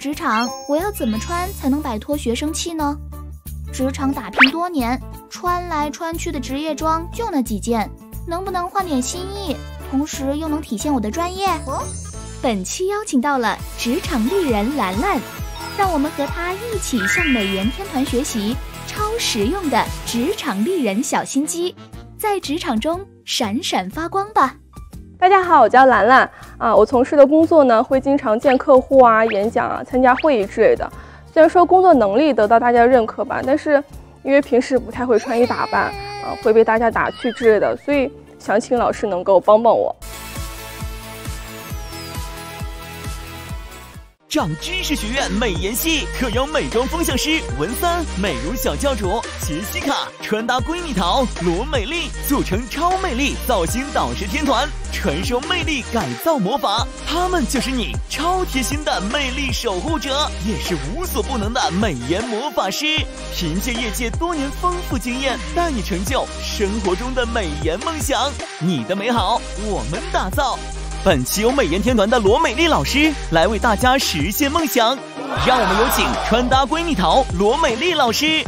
职场，我要怎么穿才能摆脱学生气呢？职场打拼多年，穿来穿去的职业装就那几件，能不能换点新意，同时又能体现我的专业？本期邀请到了职场丽人兰兰，让我们和她一起向美颜天团学习超实用的职场丽人小心机，在职场中闪闪发光吧。大家好，我叫兰兰啊。我从事的工作呢，会经常见客户啊、演讲啊、参加会议之类的。虽然说工作能力得到大家认可吧，但是因为平时不太会穿衣打扮啊，会被大家打趣之类的，所以想请老师能够帮帮我。长知识学院美颜系特邀美妆风向师文三、美如小教主杰西卡、穿搭闺蜜淘罗美丽组成超魅力造型导师天团，传授魅力改造魔法。他们就是你超贴心的魅力守护者，也是无所不能的美颜魔法师。凭借业界多年丰富经验，带你成就生活中的美颜梦想。你的美好，我们打造。本期由美颜天团的罗美丽老师来为大家实现梦想，让我们有请穿搭闺蜜淘罗美丽老师。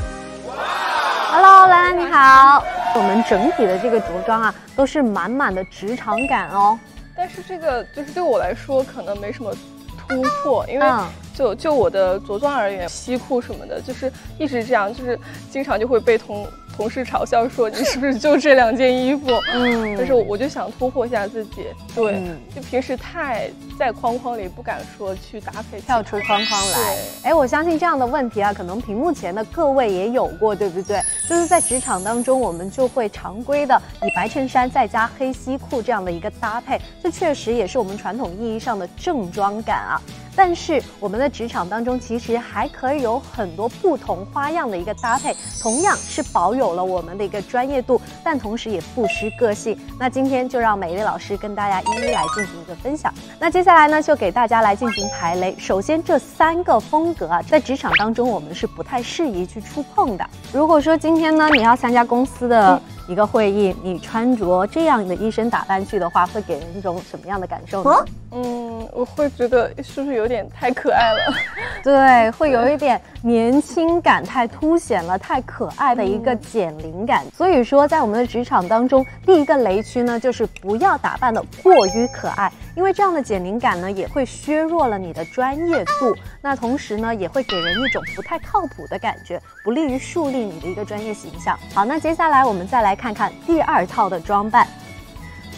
Hello，兰兰你好。我们整体的这个着装啊，都是满满的职场感哦。但是这个就是对我来说可能没什么突破，因为就就我的着装而言，西裤什么的，就是一直这样，就是经常就会被同。同事嘲笑说：“你是不是就这两件衣服？”嗯，但是我就想突破一下自己，对，就平时太在框框里，不敢说去搭配，跳出框框来。哎，我相信这样的问题啊，可能屏幕前的各位也有过，对不对？就是在职场当中，我们就会常规的以白衬衫再加黑西裤这样的一个搭配，这确实也是我们传统意义上的正装感啊。但是我们的职场当中，其实还可以有很多不同花样的一个搭配，同样是保有了我们的一个专业度，但同时也不失个性。那今天就让美丽老师跟大家一一来进行一个分享。那接下来呢，就给大家来进行排雷。首先，这三个风格啊，在职场当中我们是不太适宜去触碰的。如果说今天呢，你要参加公司的一个会议，你穿着这样的一身打扮去的话，会给人一种什么样的感受呢？嗯，我会觉得是不是有点太可爱了？对，会有一点年轻感太凸显了，太可爱的一个减龄感。所以说，在我们的职场当中，第一个雷区呢，就是不要打扮的过于可爱，因为这样的减龄感呢，也会削弱了你的专业度。那同时呢，也会给人一种不太靠谱的感觉，不利于树立你的一个专业形象。好，那接下来我们再来来看看第二套的装扮。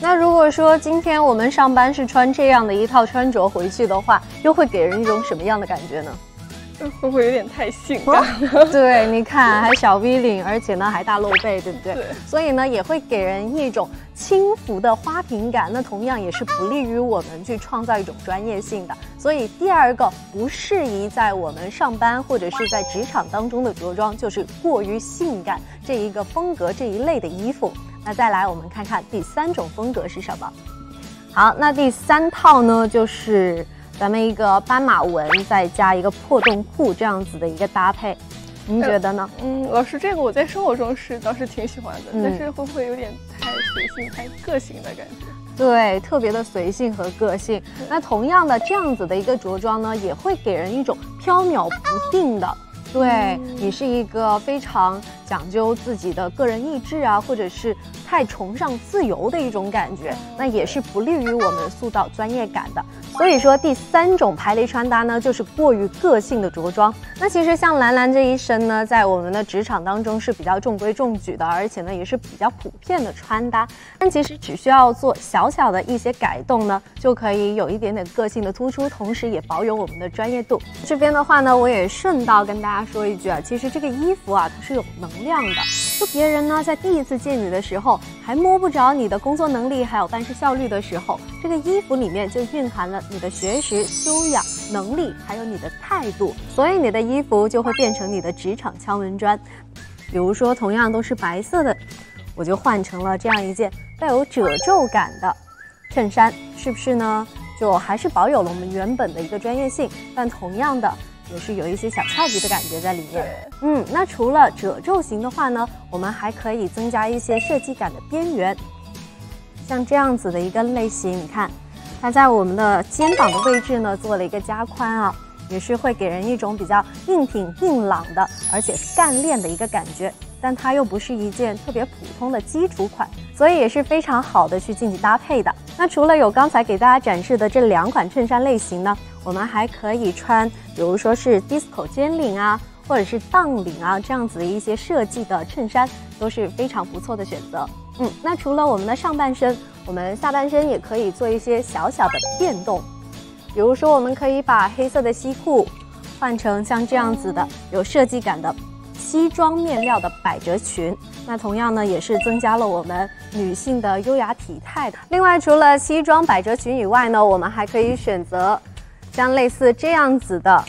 那如果说今天我们上班是穿这样的一套穿着回去的话，又会给人一种什么样的感觉呢？会不会有点太性感了？对，你看还小 V 领，而且呢还大露背，对不对？对。所以呢也会给人一种轻浮的花瓶感，那同样也是不利于我们去创造一种专业性的。所以第二个不适宜在我们上班或者是在职场当中的着装，就是过于性感这一个风格这一类的衣服。那再来，我们看看第三种风格是什么？好，那第三套呢，就是咱们一个斑马纹再加一个破洞裤这样子的一个搭配，您觉得呢？嗯，老师，这个我在生活中是倒是挺喜欢的，但是会不会有点太随性、太个性的感觉？对，特别的随性和个性。那同样的这样子的一个着装呢，也会给人一种飘渺不定的。对你是一个非常讲究自己的个人意志啊，或者是太崇尚自由的一种感觉，那也是不利于我们塑造专业感的。所以说，第三种排雷穿搭呢，就是过于个性的着装。那其实像兰兰这一身呢，在我们的职场当中是比较中规中矩的，而且呢也是比较普遍的穿搭。但其实只需要做小小的一些改动呢，就可以有一点点个性的突出，同时也保有我们的专业度。这边的话呢，我也顺道跟大家说一句啊，其实这个衣服啊，它是有能量的。就别人呢，在第一次见你的时候，还摸不着你的工作能力还有办事效率的时候，这个衣服里面就蕴含了你的学识、修养、能力，还有你的态度，所以你的衣服就会变成你的职场敲门砖。比如说，同样都是白色的，我就换成了这样一件带有褶皱感的衬衫，是不是呢？就还是保有了我们原本的一个专业性，但同样的。也是有一些小俏皮的感觉在里面。嗯，那除了褶皱型的话呢，我们还可以增加一些设计感的边缘，像这样子的一个类型，你看，它在我们的肩膀的位置呢做了一个加宽啊。也是会给人一种比较硬挺硬朗的，而且干练的一个感觉。但它又不是一件特别普通的基础款，所以也是非常好的去进行搭配的。那除了有刚才给大家展示的这两款衬衫类型呢，我们还可以穿，比如说是 disco 尖领啊，或者是荡领啊这样子的一些设计的衬衫，都是非常不错的选择。嗯，那除了我们的上半身，我们下半身也可以做一些小小的变动，比如说我们可以把黑色的西裤换成像这样子的有设计感的。西装面料的百褶裙，那同样呢也是增加了我们女性的优雅体态的。另外，除了西装百褶裙以外呢，我们还可以选择像类似这样子的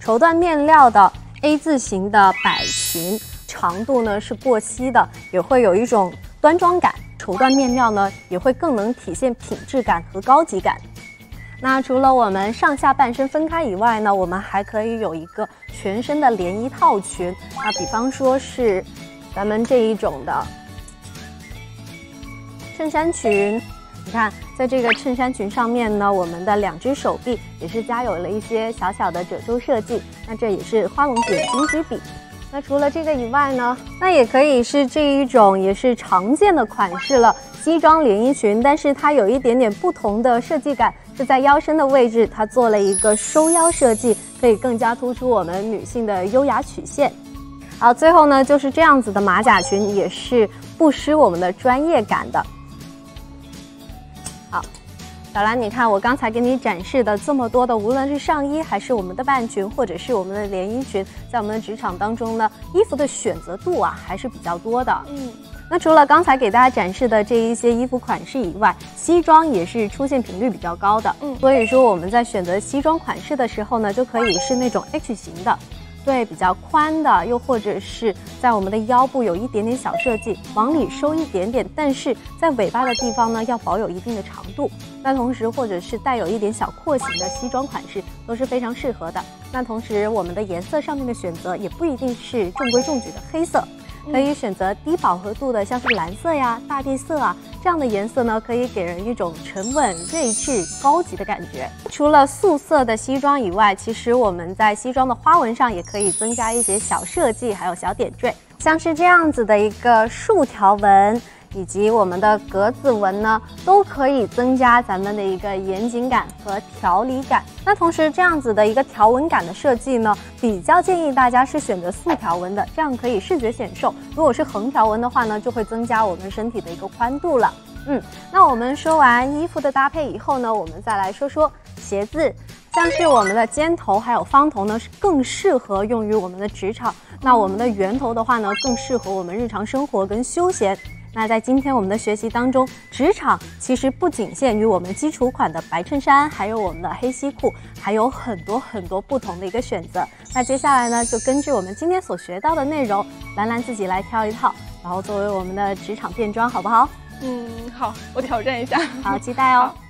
绸缎面料的 A 字形的百裙，长度呢是过膝的，也会有一种端庄感。绸缎面料呢也会更能体现品质感和高级感。那除了我们上下半身分开以外呢，我们还可以有一个全身的连衣套裙。那比方说是咱们这一种的衬衫裙，你看，在这个衬衫裙上面呢，我们的两只手臂也是加有了一些小小的褶皱设计。那这也是花龙点睛之笔。那除了这个以外呢，那也可以是这一种也是常见的款式了，西装连衣裙，但是它有一点点不同的设计感。是在腰身的位置，它做了一个收腰设计，可以更加突出我们女性的优雅曲线。好，最后呢就是这样子的马甲裙，也是不失我们的专业感的。好，小兰，你看我刚才给你展示的这么多的，无论是上衣还是我们的半裙，或者是我们的连衣裙，在我们的职场当中呢，衣服的选择度啊还是比较多的。嗯。那除了刚才给大家展示的这一些衣服款式以外，西装也是出现频率比较高的。嗯，所以说我们在选择西装款式的时候呢，就可以是那种 H 型的，对，比较宽的，又或者是在我们的腰部有一点点小设计，往里收一点点，但是在尾巴的地方呢，要保有一定的长度。那同时，或者是带有一点小廓形的西装款式都是非常适合的。那同时，我们的颜色上面的选择也不一定是中规中矩的黑色。可以选择低饱和度的，像是蓝色呀、大地色啊这样的颜色呢，可以给人一种沉稳、睿智、高级的感觉。除了素色的西装以外，其实我们在西装的花纹上也可以增加一些小设计，还有小点缀，像是这样子的一个竖条纹。以及我们的格子纹呢，都可以增加咱们的一个严谨感和条理感。那同时，这样子的一个条纹感的设计呢，比较建议大家是选择竖条纹的，这样可以视觉显瘦。如果是横条纹的话呢，就会增加我们身体的一个宽度了。嗯，那我们说完衣服的搭配以后呢，我们再来说说鞋子。像是我们的尖头还有方头呢，是更适合用于我们的职场。那我们的圆头的话呢，更适合我们日常生活跟休闲。那在今天我们的学习当中，职场其实不仅限于我们基础款的白衬衫，还有我们的黑西裤，还有很多很多不同的一个选择。那接下来呢，就根据我们今天所学到的内容，兰兰自己来挑一套，然后作为我们的职场便装，好不好？嗯，好，我挑战一下，好，期待哦。